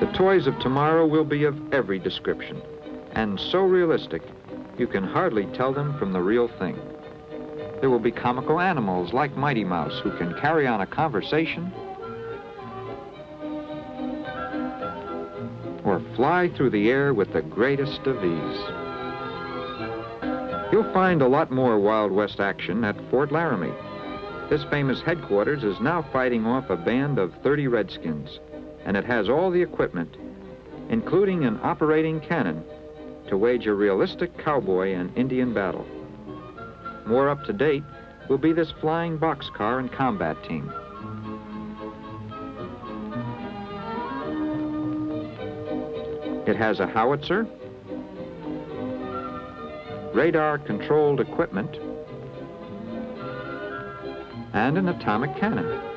The toys of tomorrow will be of every description, and so realistic, you can hardly tell them from the real thing. There will be comical animals like Mighty Mouse who can carry on a conversation or fly through the air with the greatest of ease. You'll find a lot more Wild West action at Fort Laramie. This famous headquarters is now fighting off a band of 30 Redskins, and it has all the equipment, including an operating cannon, to wage a realistic cowboy and Indian battle. More up to date will be this flying boxcar and combat team. It has a howitzer, radar-controlled equipment, and an atomic cannon.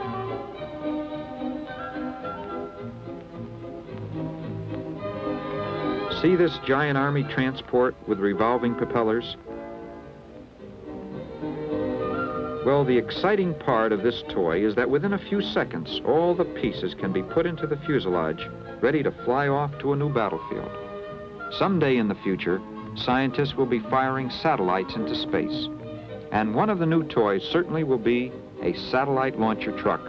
See this giant army transport with revolving propellers? Well, the exciting part of this toy is that within a few seconds, all the pieces can be put into the fuselage, ready to fly off to a new battlefield. Someday in the future, scientists will be firing satellites into space. And one of the new toys certainly will be a satellite launcher truck.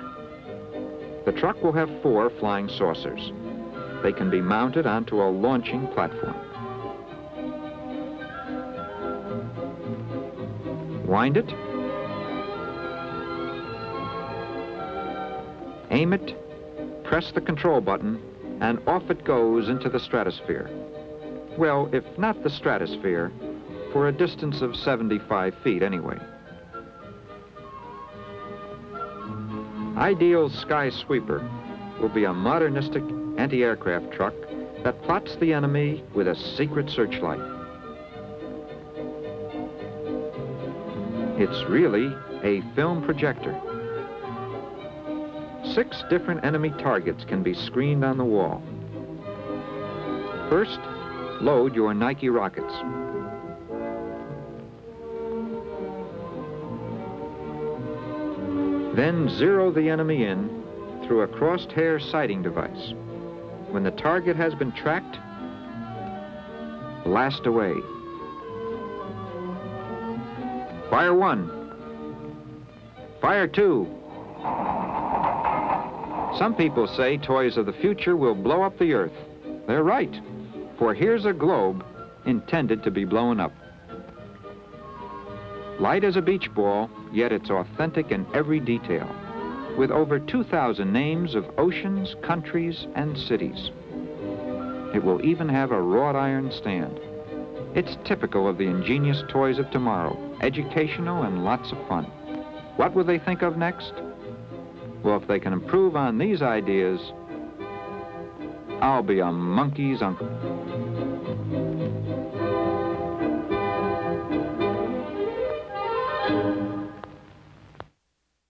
The truck will have four flying saucers. They can be mounted onto a launching platform. Wind it. Aim it, press the control button, and off it goes into the stratosphere. Well, if not the stratosphere, for a distance of 75 feet anyway. Ideal Sky Sweeper will be a modernistic anti-aircraft truck that plots the enemy with a secret searchlight. It's really a film projector. Six different enemy targets can be screened on the wall. First, load your Nike rockets. Then zero the enemy in through a crosshair sighting device. When the target has been tracked, blast away. Fire one. Fire two. Some people say toys of the future will blow up the Earth. They're right, for here's a globe intended to be blown up. Light as a beach ball, yet it's authentic in every detail with over 2,000 names of oceans, countries, and cities. It will even have a wrought iron stand. It's typical of the ingenious toys of tomorrow, educational and lots of fun. What will they think of next? Well, if they can improve on these ideas, I'll be a monkey's uncle.